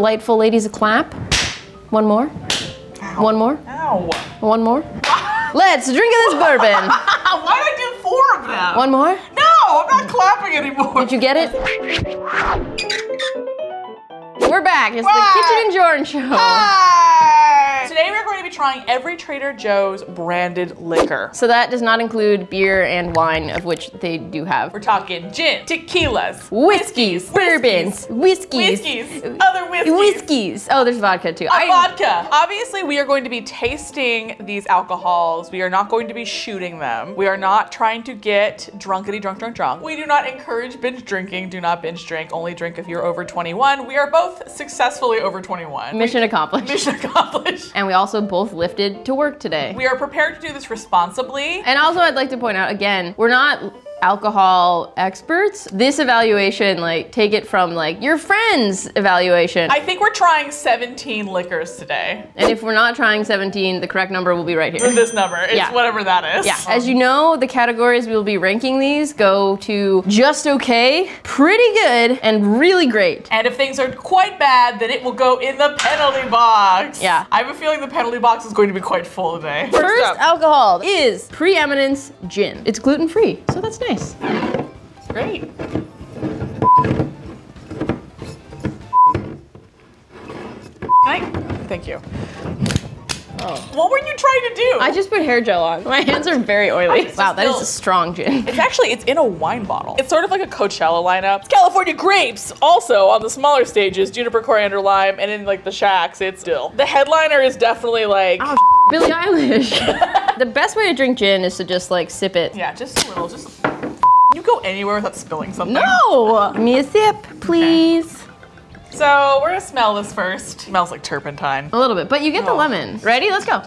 Delightful ladies a clap. One more. One more. Ow. One more. Let's drink of this bourbon. Why did I do four of them? One more. No, I'm not clapping anymore. Did you get it? We're back. It's Right. the Kitchen and Jordan show. Hi! Today we're going to be trying every Trader Joe's branded liquor. So that does not include beer and wine, of which they do have. We're talking gin, tequilas, Whiskeys, bourbons, whiskeys, whiskeys, other whiskeys. whiskeys. Oh, there's vodka too. A vodka. Obviously, we are going to be tasting these alcohols. We are not going to be shooting them. We are not trying to get drunkety drunk, drunk, drunk. We do not encourage binge drinking. Do not binge drink. Only drink if you're over 21. We are both successfully over 21. Mission accomplished. Mission accomplished. And we also both lifted to work today. We are prepared to do this responsibly. And also, I'd like to point out again, we're not alcohol experts. This evaluation, like, take it from like your friend's evaluation. I think we're trying 17 liquors today. and if we're not trying 17, the correct number will be right here. This number, it's Yeah. whatever that is. Yeah, as you know, the categories we will be ranking these go to just okay, pretty good, and really great. And if things are quite bad, then it will go in the penalty box. Yeah. I have a feeling the penalty box is going to be quite full today. First up. alcohol is Preeminence Gin. It's gluten free, so that's nice. It's great. Can I? Thank you. Oh. What were you trying to do? I just put hair gel on. My hands are very oily. Wow, that is a strong gin. It's actually it's in a wine bottle. It's sort of like a Coachella lineup. It's California grapes. Also on the smaller stages, juniper, coriander, lime, and in like the shacks, it's still. The headliner is definitely like Oh, Billie Eilish. the best way to drink gin is to just like sip it. yeah, just a little. Just you go anywhere without spilling something. No! Give me a sip, please. So we're gonna smell this first. smells like turpentine. A little bit, but you get the Oh. lemon. Ready? Let's go.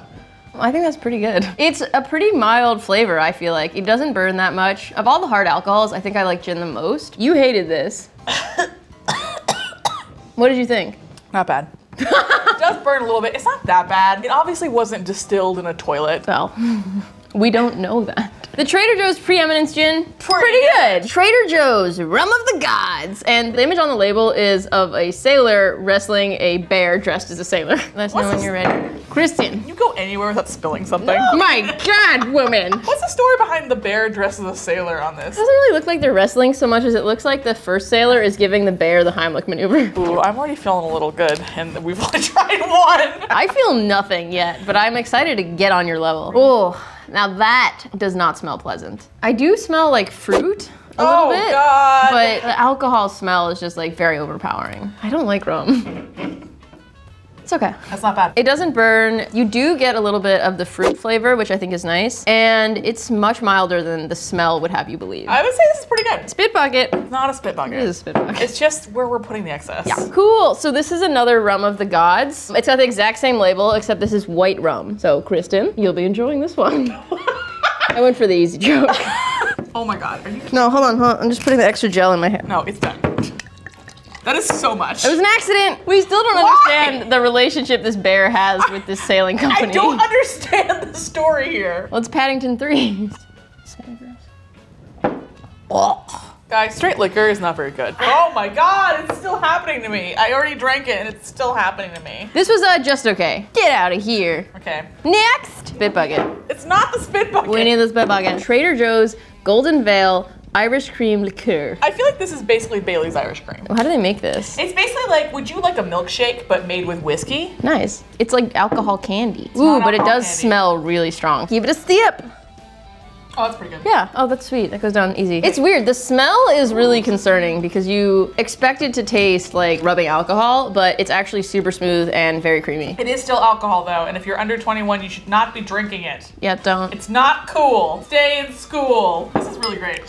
I think that's pretty good. It's a pretty mild flavor, I feel like. It doesn't burn that much. Of all the hard alcohols, I think I like gin the most. You hated this. what did you think? Not bad. does burn a little bit. It's not that bad. It obviously wasn't distilled in a toilet. Well, we don't know that. The Trader Joe's Preeminence Gin, pretty, good. good. Trader Joe's Rum of the Gods. And the image on the label is of a sailor wrestling a bear dressed as a sailor. Let us know when you're ready. Kristin. You go anywhere without spilling something. My God, woman. What's the story behind the bear dressed as a sailor on this? It doesn't really look like they're wrestling so much as it looks like the first sailor is giving the bear the Heimlich maneuver. Ooh, I'm already feeling a little good, and we've only tried one. I feel nothing yet, but I'm excited to get on your level. Oh, now that does not smell pleasant. I do smell like fruit a Oh, little bit, God. but the alcohol smell is just like very overpowering. I don't like rum. It's okay. That's not bad. It doesn't burn. You do get a little bit of the fruit flavor, which I think is nice, and it's much milder than the smell would have you believe. I would say this is pretty good. Spit bucket. It's not a spit bucket. It is a spit bucket. It's just where we're putting the excess. Yeah. Cool. So this is another rum of the gods. It's got the exact same label, except this is white rum. So Kristin, you'll be enjoying this one. I went for the easy joke. Oh my god. Are you? no, hold on, hold on. I'm just putting the extra gel in my hand. No, it's done. That is so much. It was an accident. We still don't Why? understand the relationship this bear has with this sailing company. I don't understand the story here. Well, it's Paddington 3. Guys, straight liquor is not very good. Oh my god, it's still happening to me. I already drank it and it's still happening to me. This was uh, just okay. Get out of here. Okay. Next, spit bucket. It's not the spit bucket. We need the spit bucket. Trader Joe's Golden Vale Irish Cream Liqueur. I feel like this is basically Bailey's Irish cream. How do they make this? It's basically like, would you like a milkshake but made with whiskey? Nice. It's like alcohol candy. Ooh, but it does candy. smell really strong. Give it a sip. Oh, that's pretty good. Yeah. Oh, that's sweet. That goes down easy. It's weird. The smell is really concerning because you expect it to taste like rubbing alcohol, but it's actually super smooth and very creamy. It is still alcohol though, and if you're under 21, you should not be drinking it. Yeah, don't. It's not cool. Stay in school. This is really great.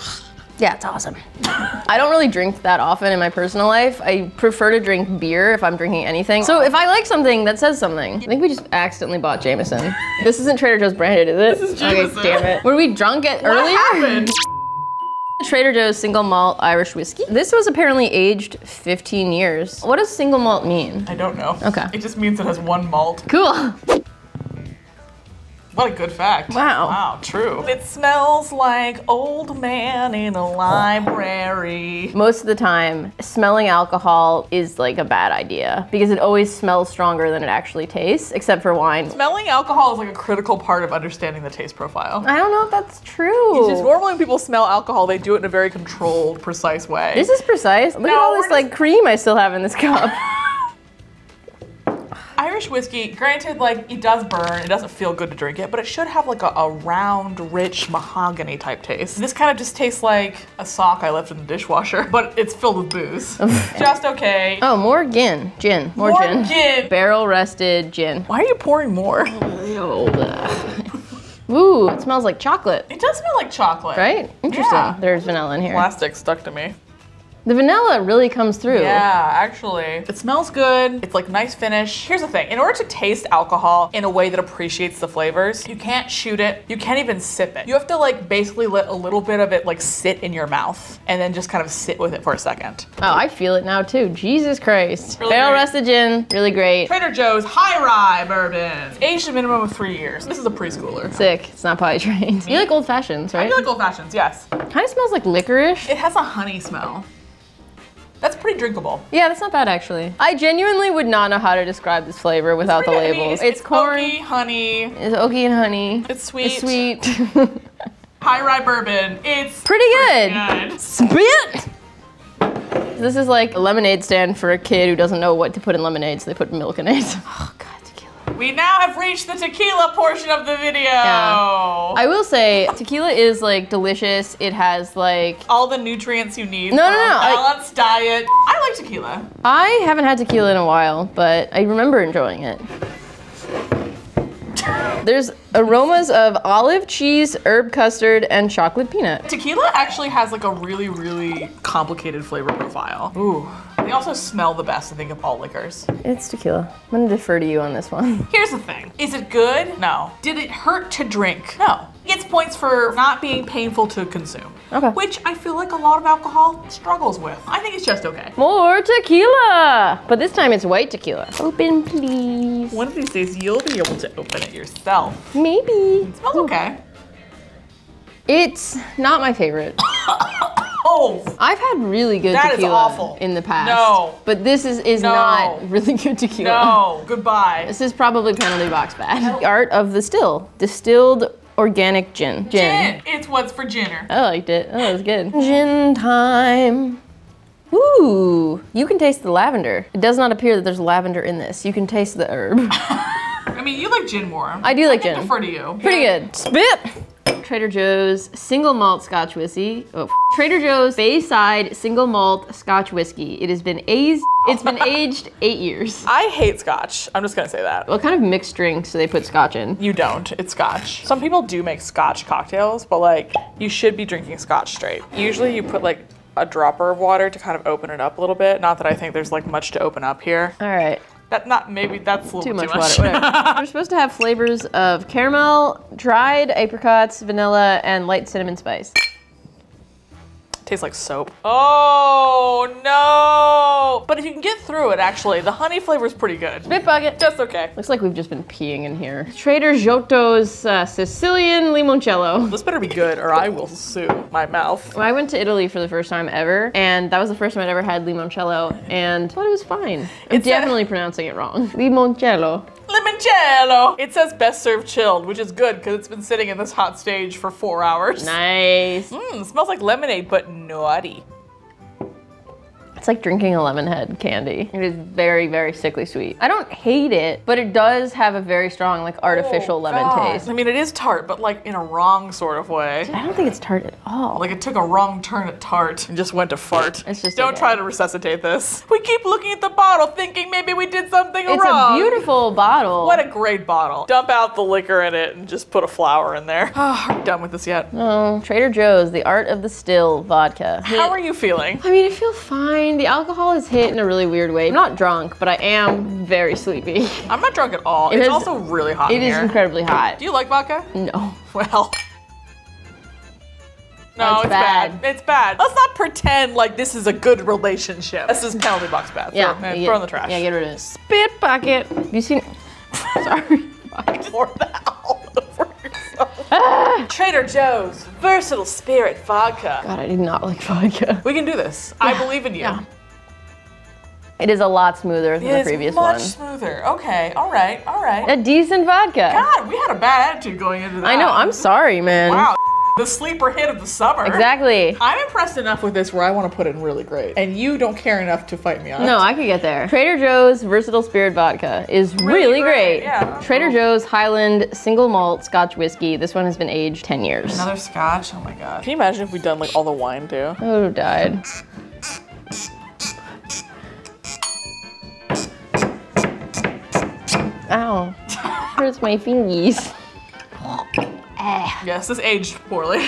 Yeah, it's awesome. I don't really drink that often in my personal life. I prefer to drink beer if I'm drinking anything. So if I like something that says something, I think we just accidentally bought Jameson. this isn't Trader Joe's branded, is it? This is Jameson. Okay, damn it. Were we drunk at What earlier? happened? Trader Joe's single malt Irish whiskey. This was apparently aged 15 years. What does single malt mean? I don't know. Okay. It just means it has one malt. Cool. What a good fact. Wow. Wow, true. It smells like old man in a library. Most of the time, smelling alcohol is like a bad idea because it always smells stronger than it actually tastes, except for wine. Smelling alcohol is like a critical part of understanding the taste profile. I don't know if that's true. It's just normally when people smell alcohol, they do it in a very controlled, precise way. This is precise. Look at all we're this like cream I still have in this cup. Irish whiskey, granted, like it does burn, it doesn't feel good to drink it, but it should have like a, a round, rich mahogany type taste. This kind of just tastes like a sock I left in the dishwasher, but it's filled with booze. just okay. oh, more gin. Gin. More, More gin. gin. Barrel rested gin. Why are you pouring more? Ooh, it smells like chocolate, It does smell like chocolate. right? Interesting. Yeah. There's vanilla in here. Plastic stuck to me. The vanilla really comes through. Yeah, actually. It smells good. It's like nice finish. Here's the thing. In order to taste alcohol in a way that appreciates the flavors, you can't shoot it. You can't even sip it. You have to like basically let a little bit of it like sit in your mouth and then just kind of sit with it for a second. Oh, I feel it now too. Jesus Christ. Really Barrel great. rested gin, really great. Trader Joe's High Rye Bourbon. It's aged a minimum of three years. This is a preschooler. Sick. It's not potty trained. You like old fashions, I right? feel like old fashions, yes. Kind of smells like licorice. It has a honey smell. That's pretty drinkable. Yeah, that's not bad actually. I genuinely would not know how to describe this flavor without the Pretty- labels. it's, corn. oaky, honey. It's oaky and honey. It's sweet. It's sweet. High Rye Bourbon. It's Pretty good. good. Spit. This is like a lemonade stand for a kid who doesn't know what to put in lemonade, so they put milk in it. Oh. We now have reached the tequila portion of the video. I will say tequila is like delicious. It has like All the nutrients you need No, for no, no, a I- balanced diet. I like tequila. I haven't had tequila in a while, but I remember enjoying it. There's aromas of olive, cheese, herb custard, and chocolate peanut. Tequila actually has like a really, really complicated flavor profile. Ooh. They also smell the best, I think, of all liquors. It's tequila. I'm gonna defer to you on this one. Here's the thing. Is it good? No. Did it hurt to drink? No. It gets points for not being painful to consume. Okay. Which I feel like a lot of alcohol struggles with. I think it's just okay. More tequila! But this time it's white tequila. Open, please. One of these days you'll be able to open it yourself. Maybe. It smells okay. It's not my favorite. I've had really good That tequila awful. in the past. No. But this is, is No. not really good to tequila. no. Goodbye. This is probably penalty box bad. The art of the still. Distilled organic gin. Gin. It's what's for ginner. I liked it. Oh, that was good. Gin time. Ooh, you can taste the lavender. It does not appear that there's lavender in this. You can taste the herb. I mean, you like gin more. I do like can gin. defer to you. Pretty good. Spit! Trader Joe's single malt Scotch whiskey. Oh, Trader Joe's Speyside single malt Scotch whiskey. It has been aged. It's been aged eight years. I hate scotch. I'm just gonna say that. What kind of mixed drinks do they put Scotch in? You don't. It's scotch. Some people do make scotch cocktails, but like you should be drinking scotch straight. Usually you put like a dropper of water to kind of open it up a little bit. Not that I think there's like much to open up here. All right. That not maybe that's a little Too much too water. Whatever. We're supposed to have flavors of caramel, dried apricots, vanilla, and light cinnamon spice. Tastes like soap. Oh no! But if you can get through it, actually, the honey flavor is pretty good. Spit bucket. Just okay. Looks like we've just been peeing in here. Trader Giotto's uh, Sicilian limoncello. This better be good, or I will sue my mouth. I went to Italy for the first time ever, and that was the first time I'd ever had limoncello, and I thought it was fine. I'm It's definitely pronouncing it wrong. Limoncello. Limoncello. It says best served chilled, which is good because it's been sitting in this hot stage for four hours. Nice. Mmm, smells like lemonade, but naughty. It's like drinking a lemon head candy. It is very, very sickly sweet. I don't hate it, but it does have a very strong, like, artificial Oh, lemon God. taste. I mean, it is tart, but like in a wrong sort of way. I don't think it's tart at all. Like it took a wrong turn at tart and just went to fart. It's just Don't okay. try to resuscitate this. We keep looking at the bottle thinking maybe we did something it's wrong. It's a beautiful bottle. What a great bottle. Dump out the liquor in it and just put a flower in there. Ah, are we done with this yet? Oh, Trader Joe's, the art of the still vodka. How are you feeling? I mean, I feel fine. The alcohol is hit in a really weird way. I'm not drunk, but I am very sleepy. I'm not drunk at all. It it's is- also really hot It in is here. incredibly hot. Do you like vodka? No. Well. No, It's it's, bad. bad. It's bad. Let's not pretend like this is a good relationship. This is penalty box bad. Yeah. Throw, eh, throw in the trash. Yeah, get rid of it. Spit bucket. Have you seen? Sorry. Fuck. Pour that over Ah! Trader Joe's Versatile Spirit Vodka. God, I did not like vodka. We can do this. I believe in you. Yeah. It is a lot smoother than the previous one. It's previous much smoother. Okay, all right, all right. A decent vodka. God, we had a bad attitude going into that. I know, I'm sorry, man. Wow, the sleeper hit of the summer. Exactly. I'm impressed enough with this where I want to put it in really great, and you don't care enough to fight me on it. No, I could get there. Trader Joe's Versatile Spirit Vodka is really, great, great. yeah. Trader oh. Joe's Highland Single Malt Scotch Whiskey. This one has been aged 10 years. Another scotch. Oh my god. Can you imagine if we'd done like all the wine too? I would have died. Ow. Hurts my fingies. Eh. Yes, this aged poorly.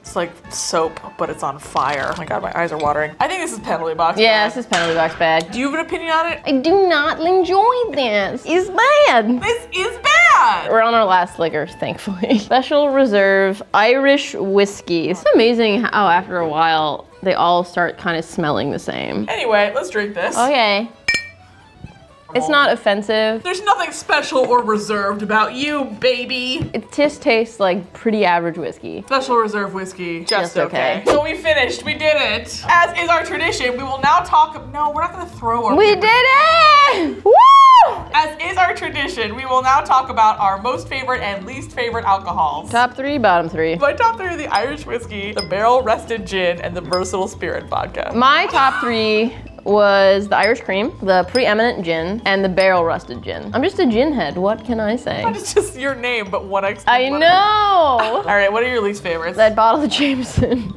It's like soap, but it's on fire. Oh my god, my eyes are watering. I think this is penalty box. Yeah, bad. this is penalty box bad. Do you have an opinion on it? I do not enjoy this. It's bad. This is bad. We're on our last liquor, thankfully. Special Reserve Irish Whiskey. It's amazing how after a while they all start kind of smelling the same. Anyway, let's drink this. Okay. It's not offensive. There's nothing special or reserved about you, baby. It just tastes like pretty average whiskey. Special reserve whiskey, just, Just okay. okay. So we finished, we did it. As is our tradition, we will now talk. No, we're not gonna throw our. We did it! Woo! As is our tradition, we will now talk about our most favorite and least favorite alcohols. Top three, bottom three. My top three are the Irish whiskey, the barrel rested gin, and the versatile spirit vodka. My top three was the Irish cream, the preeminent gin, and the barrel rusted gin. I'm just a gin head. What can I say? It's just your name, but what. I letter. know. All right, what are your least favorites? that bottle of Jameson.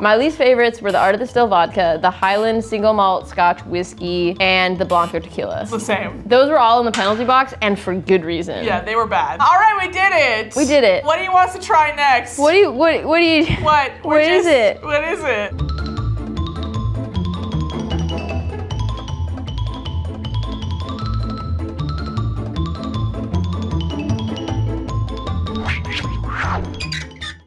My least favorites were the Art of the Still vodka, the Highland single malt Scotch whiskey, and the Blanco tequila. the same. Those were all in the penalty box, and for good reason. Yeah, they were bad. All right, we did it. We did it. What do you want us to try next? What do you? What? What do you? What? What is it? What is it?